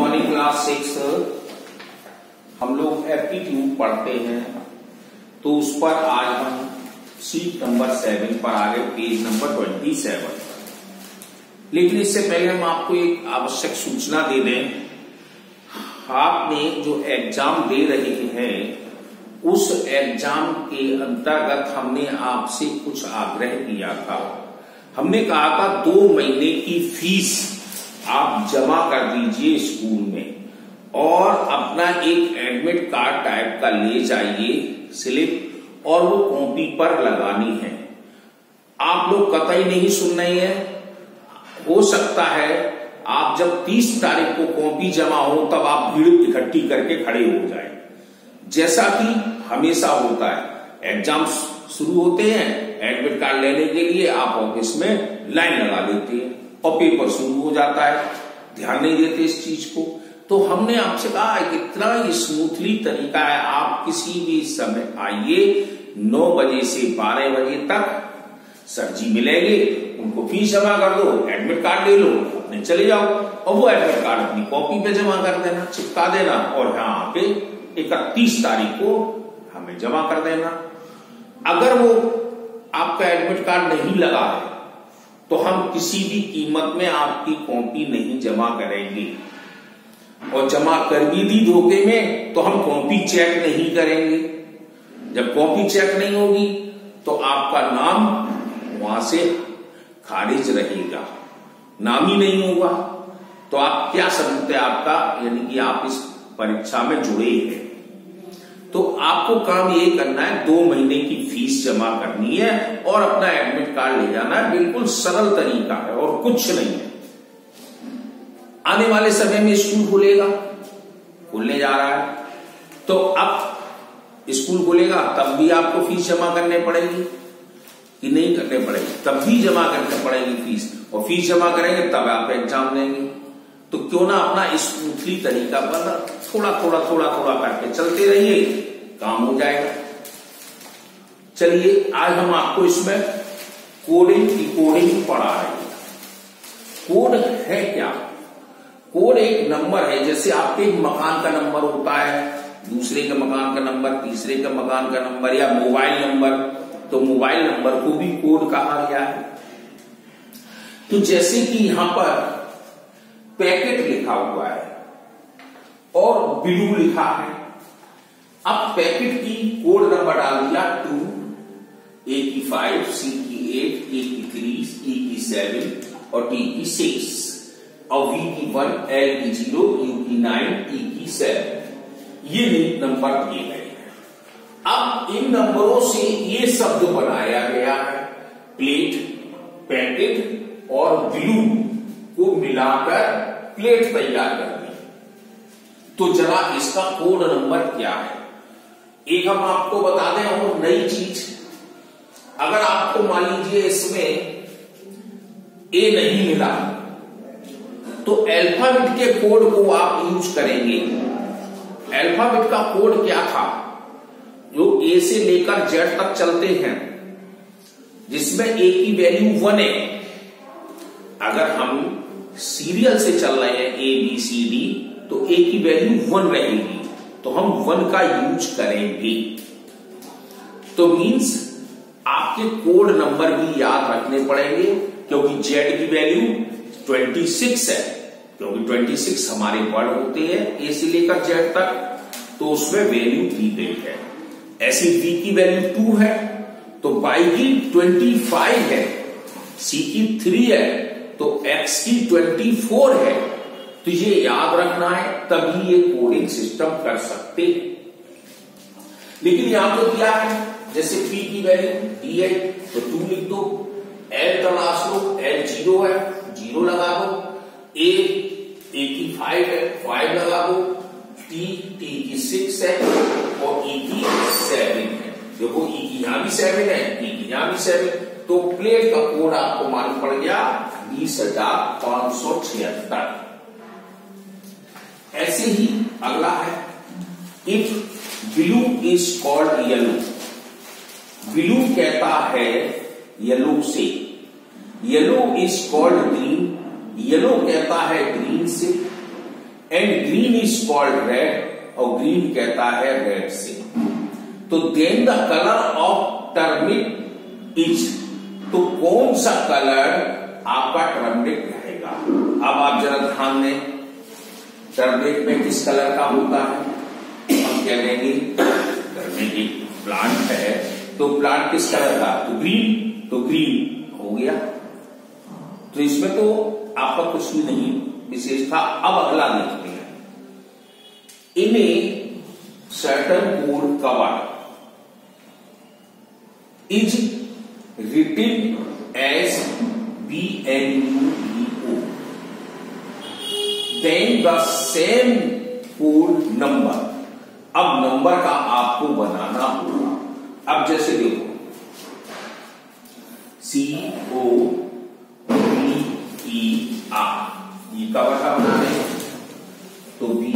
Morning class six हम लोग aptitude पढ़ते हैं तो उस पर आज हम सीट नंबर सेवन पर आ गए पेज नंबर ट्वेंटी सेवन लेकिन इससे पहले हम आपको एक आवश्यक सूचना दे दें, आपने जो एग्ज़ाम दे रहे हैं, उस एग्ज़ाम के अंतर्गत हमने आपसे कुछ आग्रह किया था। हमने कहा था दो महीने की फ़ीस आप जमा कर दीजिए स्कूल में और अपना एक एडमिट कार्ड टाइप का ले जाइए स्लिप और वो कॉपी पर लगानी है। आप लोग कतई नहीं सुन रहे हैं। हो सकता है आप जब 30 तारीख को कॉपी जमा हो, तब आप भीड़ इकट्ठी करके खड़े हो जाए। जैसा कि हमेशा होता है एग्ज़ाम शुरू होते हैं एडमिट कार्ड लेने के लिए आप ऑफ़िस में लाइन लगा देते हैं। और पेपर शुरू हो जाता है। ध्यान नहीं देते इस चीज़ को। तो हमने आपसे कहा है कि इतना स्मूथली तरीका है। आप किसी भी समय आइए, नौ बजे से बारह बजे तक सर जी मिलेंगे, उनको फ़ीस जमा कर दो एडमिट कार्ड ले लो, अपने चले जाओ और वो एडमिट कार्ड अपनी कॉपी पे जमा कर देना, चिपका देना और यहाँ आके इकतीस तारीख को हमें जमा कर देना। अगर वो आपका एडमिट कार्ड नहीं लगा है तो हम किसी भी कीमत में आपकी कॉपी नहीं जमा करेंगे। और जमा कर भी दी धोखे में तो हम कॉपी चेक नहीं करेंगे। जब कॉपी चेक नहीं होगी तो आपका नाम वहाँ से खारिज रहेगा। नाम ही नहीं होगा। तो आप क्या है आपका? यानी कि आप इस परीक्षा में जुड़े हैं। तो आपको काम ये करना है, दो महीने की फ़ीस जमा करनी है और अपना एडमिट कार्ड ले जाना है। बिल्कुल सरल तरीका है और कुछ नहीं है। आने वाले समय में स्कूल खुलेगा, खुलने जा रहा है। तो अब स्कूल खुलेगा, तब भी आपको फ़ीस जमा करने पड़ेगी कि नहीं करने पड़ेगी? तब भी जमा करने पड़ेगी फ़ीस। और फ़ीस जमा करेंगे, तब आप एग्ज़ाम देंगे। तो क्यों ना अपना स्मूथली तरीका पर थोड़ा थोड़ा थोड़ा थोड़ा करके चलते रहिए, काम हो जाएगा। चलिए, आज हम आपको इसमें कोडिंग की कोडिंग पढ़ा रहे हैं। कोड है क्या? कोड एक नंबर है, जैसे आपके मकान का नंबर होता है, दूसरे के मकान का नंबर तीसरे के मकान का नंबर या मोबाइल नंबर तो मोबाइल नंबर को भी कोड कहा गया है। तो जैसे कि यहाँ पर पैकेट लिखा हुआ है और ब्लू लिखा है। अब पैकेट की कोड नंबर डाल दिया टू ए की फाइव सी की एट ए की थ्री ई की सेवन और टी की सिक्स और वी की वन एल की ज़ीरो यू की नाइन टी की सेवन ये नंबर दिए गए हैं। अब इन नंबरों से ये शब्द बनाया गया है। प्लेट, पैकेट और ब्लू को मिलाकर प्लेट तैयार करनी तो जरा इसका कोड नंबर क्या है? एक हम आपको बता दें और नई चीज़ अगर आपको मान लीजिए इसमें ए नहीं मिला तो अल्फ़ाबेट के कोड को आप यूज़ करेंगे। अल्फ़ाबेट का कोड क्या था? जो ए से लेकर जेड तक चलते हैं, जिसमें ए की वैल्यू वन है। अगर हम सीरियल से चल रहे हैं ए बी सी डी तो ए की वैल्यू वन रहेगी तो हम वन का यूज़ करेंगे। तो मींस आपके कोड नंबर भी याद रखने पड़ेंगे, क्योंकि जेड की वैल्यू 26 है। क्योंकि 26 हमारे वर्ड होते हैं ए से लेकर जेड तक। तो उसमें वैल्यू दी गई है। ऐसी बी की वैल्यू टू है तो बाई की 25 है सी की थ्री है तो एक्स की 24 है। तो ये याद रखना है, तभी ये कोडिंग सिस्टम कर सकते हैं। लेकिन यहाँ तो क्या है? जैसे p की वैल्यू डी है तो टू लिख दो। L तलाश लो l ज़ीरो है ज़ीरो लगा दो। A a की फाइव है फाइव लगा दो। T t की सिक्स है, और e की सेवन है। देखो e की यहाँ भी सेवन है e की यहाँ भी सेवन तो प्लेट का कोड आपको मालूम पड़ गया, बीस हज़ार पाँच सौ छिहत्तर। ऐसे ही अगला है। If blue is called yellow blue कहता है येलो से। Yellow is called green yellow कहता है ग्रीन से। And green is called red और ग्रीन कहता है रेड से। तो then the colour of turmeric is तो कौन सा कलर आपका टर्मिक रहेगा? अब आप जरा ध्यान दें। टर्मिक में किस कलर का होता है हम कह लेंगे? टर्मिक एक प्लांट है तो प्लांट किस कलर का? तो ग्रीन तो ग्रीन हो गया। तो इसमें तो आपका कुछ भी नहीं विशेषता अब अगला देखते हैं। In a certain code cover is written S B N U then the same code number अब नंबर का आपको बनाना होगा। अब जैसे देखो। सी O B E R E का बटा बना रहे तो बी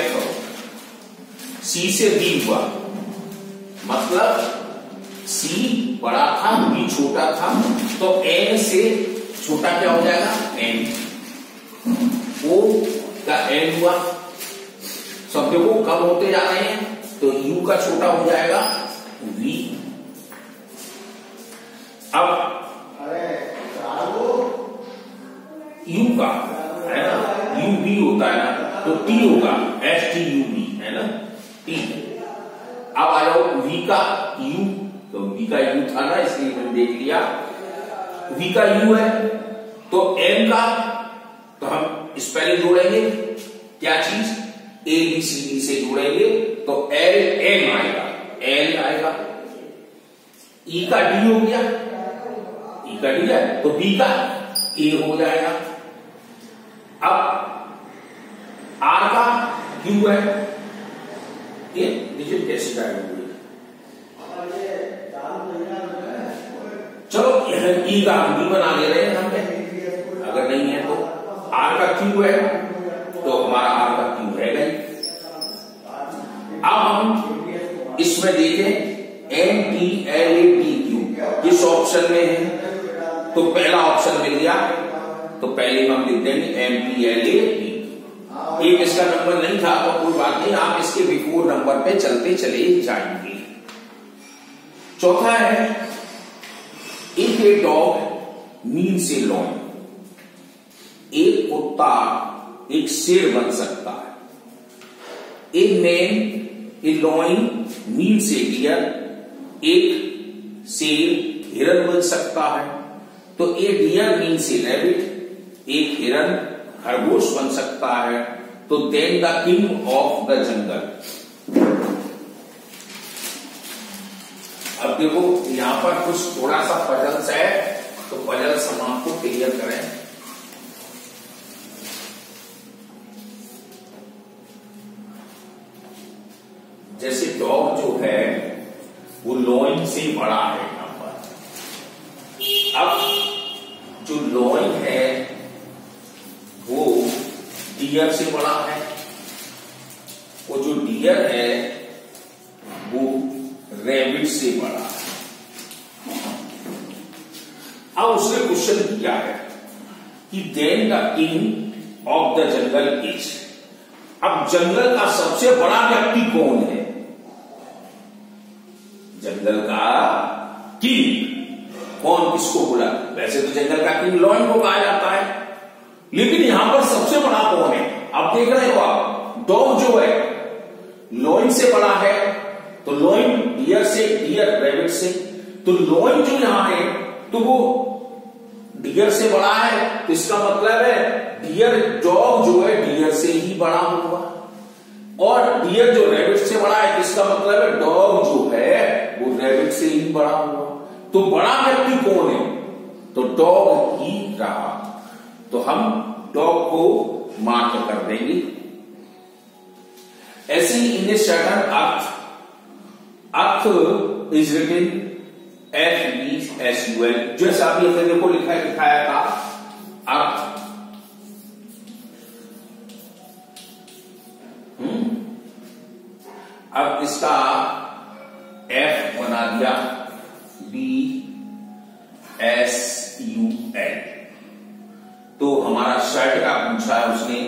चेक करो सी से बी हुआ। मतलब सी बड़ा था बी छोटा था तो एन से छोटा क्या हो जाएगा? एन। ओ का एन हुआ। सब देखो कम होते जा रहे हैं तो यू का छोटा हो जाएगा वी। अब अरे यू का है ना? यू बी होता है ना तो टी होगा। एस टी यू बी है ना? टी अब आ जाओ वी का यू तो वी का यू था ना, इसलिए मैंने देख लिया। वी का यू है तो एम का तो हम स्पेलिंग जोड़ेंगे। क्या चीज़? ए बी सी डी से जोड़ेंगे तो एल एम आएगा। एल आएगा। ई का डी हो गया। ई का डी है तो बी का ए हो जाएगा। अब आर का क्यू है ये डिजिट कैसे जाएगा चलो ई का हम बी बना ले रहे हैं अगर नहीं है तो आर का क्यू है? तो हमारा आर का क्यू ही अब हम इसमें देखें M T L A T Q? किस ऑप्शन में है? तो पहला ऑप्शन मिल गया। तो पहले हम लिख देंगे M T L A T एक इसका नंबर नहीं था तो कोई बात नहीं, आप इसके बिफोर नंबर पे चलते चले जाएँगे। चौथा है, एक ए डॉग मीन से लॉन एक कुत्ता, एक शेर बन सकता है। एक मैन ए लॉइन मीन से डियर एक शेर हिरन बन सकता है। तो ए डियर मीन से रैबिट एक हिरन खरगोश बन सकता है। तो then the king of the jungle अब देखो, यहाँ पर कुछ थोड़ा सा पजल्स है तो पजल्स हम आपको क्लियर करें। जैसे डॉग जो है, वो लोइन से बड़ा है यहाँ पर अब जो लोइन है वो डियर से बड़ा है। वो जो डियर है, वो रैबिट से बड़ा है। अब उसने क्वेश्चन किया है कि then the king of the jungle is अब जंगल का सबसे बड़ा व्यक्ति कौन है? जंगल का किंग कौन किसको बोला? वैसे तो जंगल का किंग लॉयन को कहा जाता है। लेकिन यहाँ पर सबसे बड़ा कौन है। आप देख रहे हो आप डॉग जो है, लोइन से बड़ा है तो लोइन डियर से डियर रेबिट से। तो लोइन जो यहाँ है तो वो डियर से बड़ा है तो इसका मतलब है डियर डॉग जो है, डियर से ही बड़ा होगा। और डियर जो रेबिट से बड़ा है इसका मतलब है डॉग जो है, वो रेबिट से ही बड़ा होगा। तो बड़ा व्यक्ति कौन है? तो डॉग ही रहा। तो हम डॉग को मार्क कर देंगे। ऐसे ही in certain earth earth is written F B S U L जैसा अभी हमने देखो लिखा दिखाया था। अब हम्म। अब इसका एफ़ बना दिया। बी एस शर्ट का पूछा है उसने,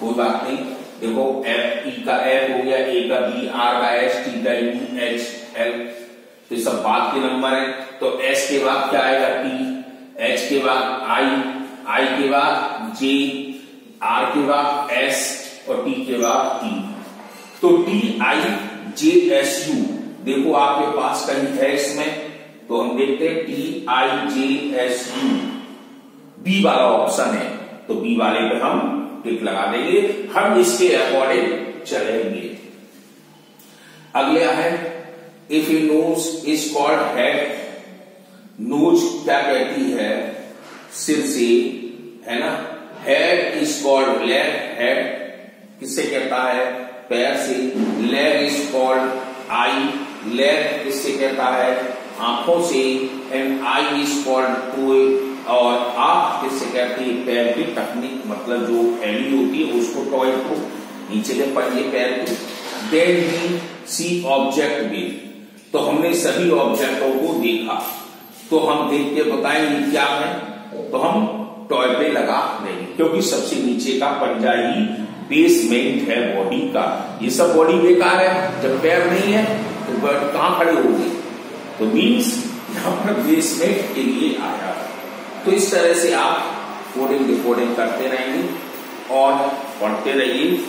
कोई बात नहीं। देखो एफ़ ई का एफ़ हो गया ए का बी आर का एस टी का यू एच एल तो सब बात के नंबर है। तो एस के बाद क्या आएगा? टी एच के बाद आई आई के बाद जे आर के बाद एस और टी के बाद टी तो T I J S U देखो, आपके पास कहीं है इसमें? तो हम देखते हैं T I J S U B वाला ऑप्शन है तो बी वाले पे हम टिक लगा देंगे। हम इसके अकॉर्डिंग चलेंगे। अगला है if a nose is called head nose क्या कहती है? सिर से है ना? Head is called leg head किससे कहता है? पैर से। Leg is called eye leg किससे कहता है? आँखों से। And eye is called toe और आप किससे कहते हैं? पैर की तकनीक मतलब जो फैली होती है, उसको टॉय को नीचे के पहिए पैर को। देन वी सी ऑब्जेक्ट में। तो हमने सभी ऑब्जेक्टों को देखा। तो हम देख के बताएँगे क्या है। तो हम टॉय पे लगा नहीं क्योंकि सबसे नीचे का पंजा ही बेसमेंट है बॉडी का। ये सब बॉडी बेकार है। जब पैर नहीं है तो कहाँ खड़े होंगे? तो मीन्स यहाँ पर के लिए आया। तो इस तरह से आप कोडिंग डिकोडिंग करते रहेंगे और पढ़ते रहिए।